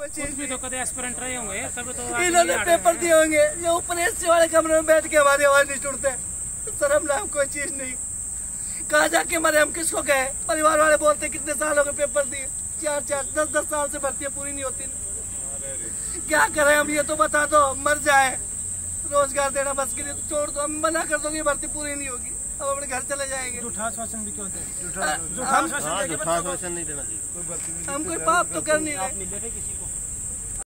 कुछ भी तो कदे एस्पिरेंट रहे होंगे तभी तो इन्होंने पेपर दिए होंगे ये ऊपर एसी वाले कमरे में बैठ के हमारी आवाज़ नहीं छुड़ते सर हम नाम कोई चीज़ नहीं। कहा जाके मरे हम किसको गए परिवार वाले बोलते कितने साल हो गए पेपर दिए? चार चार दस दस साल से भर्ती पूरी नहीं होती। क्या करें हम ये तो बता दो मर जाए। रोज़गार देना बस के लिए छोड़ दो हम मना कर दोगे भर्ती पूरी नहीं होगी। अब अपने घर चले जाएँगे। भी क्यों हम कोई पाप तो कर नहीं रहे। किसी को।